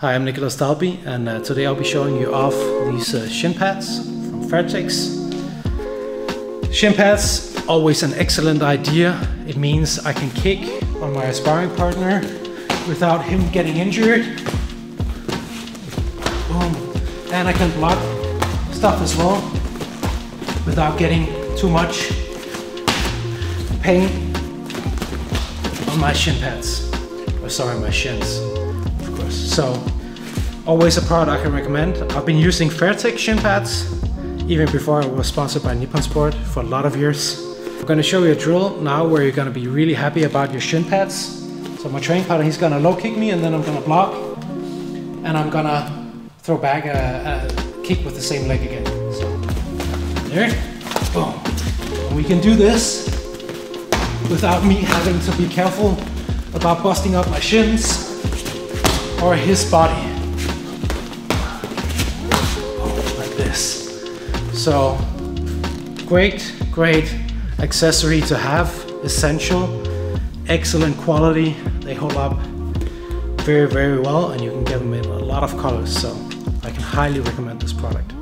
Hi, I'm Nicolas Dalby and uh, today I'll be showing you off these uh, shin pads from Fairtex. Shin pads, always an excellent idea. It means I can kick on my aspiring partner without him getting injured. Boom. And I can block stuff as well without getting too much pain on my shin pads. Or sorry, my shins, course. So, always a product I can recommend. I've been using Fairtex shin pads even before I was sponsored by Nippon Sport for a lot of years. I'm gonna show you a drill now where you're gonna be really happy about your shin pads. So my training partner, he's gonna low kick me and then I'm gonna block and I'm gonna throw back a, a kick with the same leg again. So there, boom. And we can do this without me having to be careful about busting up my shins or his body. Like this. So, great, great accessory to have, essential, excellent quality. They hold up very, very well and you can get them in a lot of colors. So I can highly recommend this product.